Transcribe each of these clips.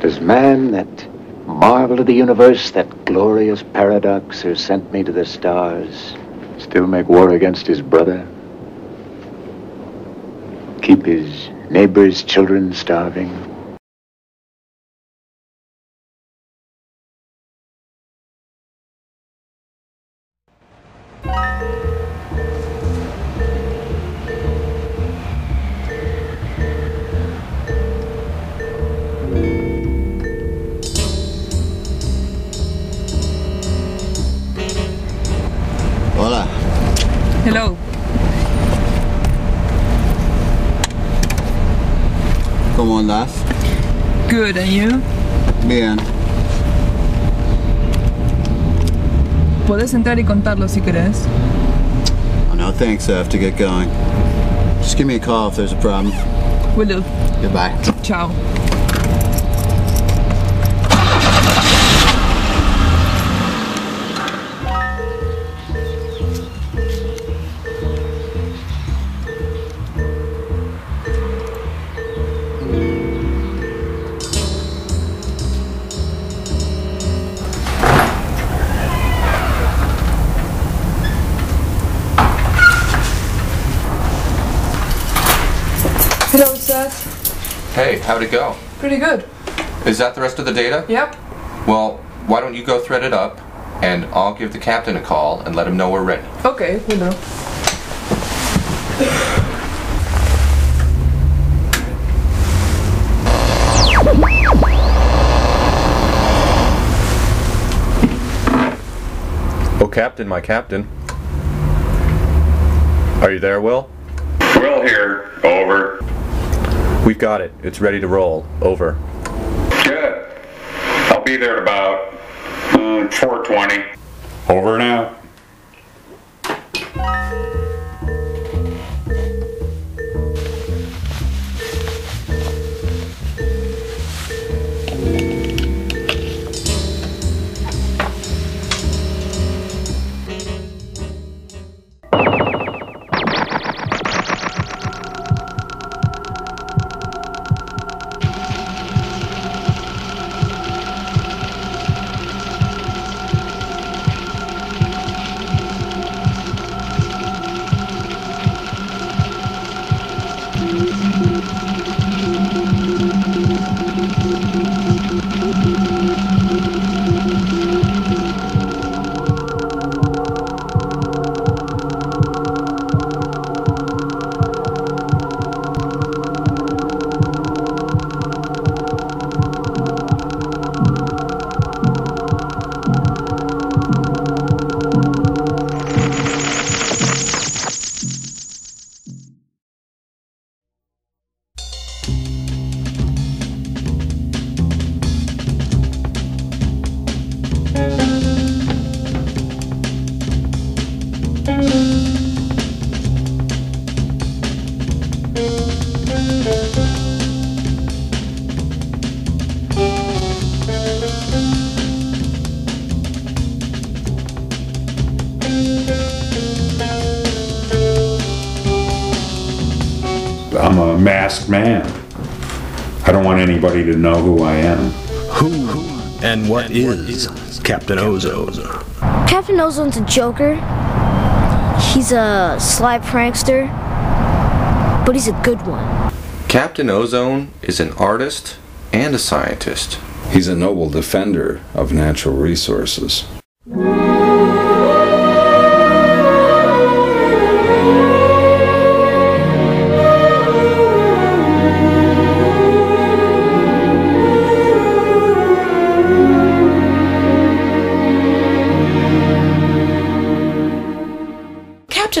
Does man, that marvel of the universe, that glorious paradox who sent me to the stars, still make war against his brother? Keep his neighbor's children starving? Hello. ¿Cómo andas? Good, and you? Bien. Puedes entrar y contarlo si querés. Oh, no, thanks. I have to get going. Just give me a call if there's a problem. Will do. Goodbye. Ciao. Hello, Hey, how'd it go? Pretty good. Is that the rest of the data? Yep. Well, why don't you go thread it up, and I'll give the captain a call and let him know we're ready. Okay, will do. Oh, Captain, my captain. Are you there, Will? Will here. Over. We've got it. It's ready to roll. Over. Good. I'll be there at about mm, 420. Over and I'm a masked man. I don't want anybody to know who I am. Who and what is Captain Ozone? Captain Ozone's a joker. He's a sly prankster, but he's a good one. Captain Ozone is an artist and a scientist. He's a noble defender of natural resources.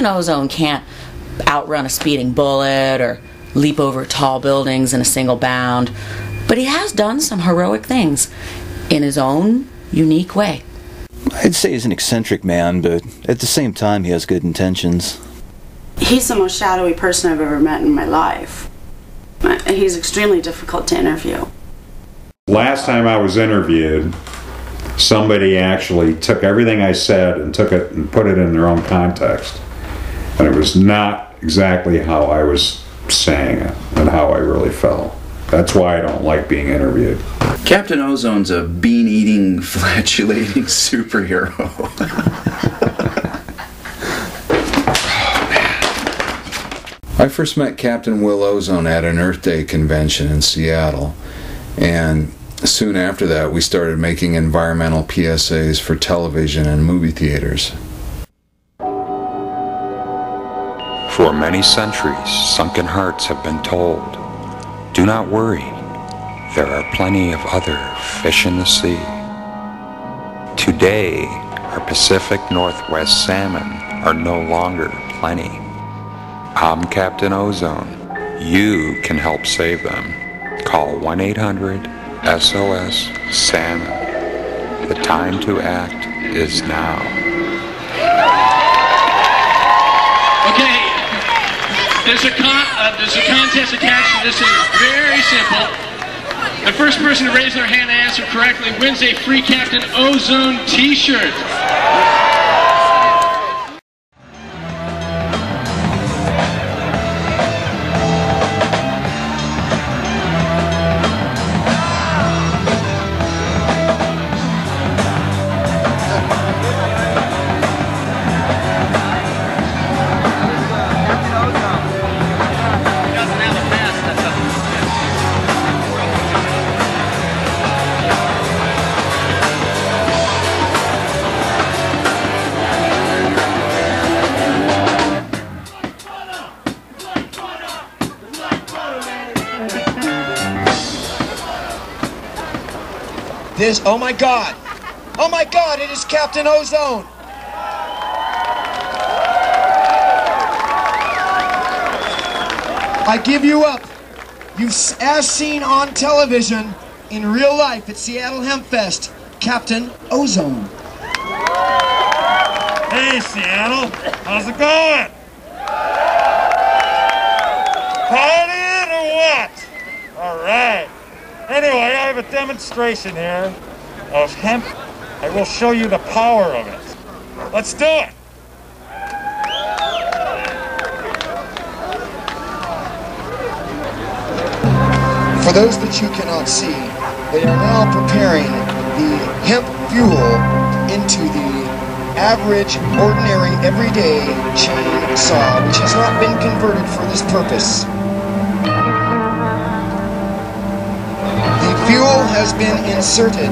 Captain Ozone can't outrun a speeding bullet or leap over tall buildings in a single bound, but he has done some heroic things in his own unique way. I'd say he's an eccentric man, but at the same time, he has good intentions. He's the most shadowy person I've ever met in my life. Uh, He's extremely difficult to interview. Last time I was interviewed, somebody actually took everything I said and took it and put it in their own context. And it was not exactly how I was saying it and how I really felt. That's why I don't like being interviewed. Captain Ozone's a bean eating, flatulating superhero. I first met Captain Will Ozone at an Earth Day convention in Seattle, and soon after that, we started making environmental PSAs for television and movie theaters. For many centuries, sunken hearts have been told, do not worry, there are plenty of other fish in the sea. Today, our Pacific Northwest salmon are no longer plenty. I'm Captain Ozone. You can help save them. Call 1 800 SOS Salmon. The time to act is now. There's a con- uh, there's a contest attached to this. It's very simple. The first person to raise their hand and answer correctly wins a free Captain Ozone T-shirt. This, oh my god! Oh my god, it is Captain Ozone! I give you up. You've, as seen on television, in real life at Seattle Hempfest, Captain Ozone. Hey, Seattle. How's it going? Partying or what? Anyway, I have a demonstration here of hemp. I will show you the power of it. Let's do it. For those that you cannot see, they are now preparing the hemp fuel into the average, ordinary, everyday chainsaw, which has not been converted for this purpose. Fuel has been inserted.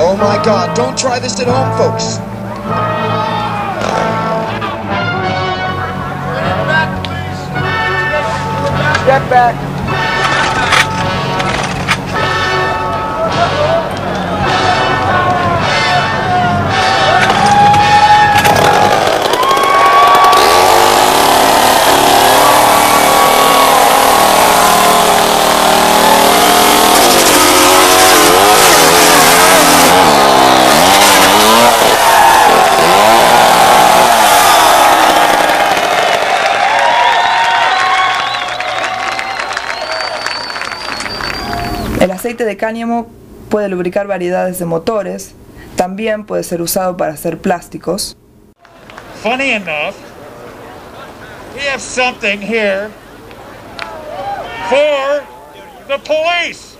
Oh my god, don't try this at home, folks. Step back. Aceite de cáñamo puede lubricar variedades de motores, también puede ser usado para hacer plásticos. Funny enough, we have something here for the police.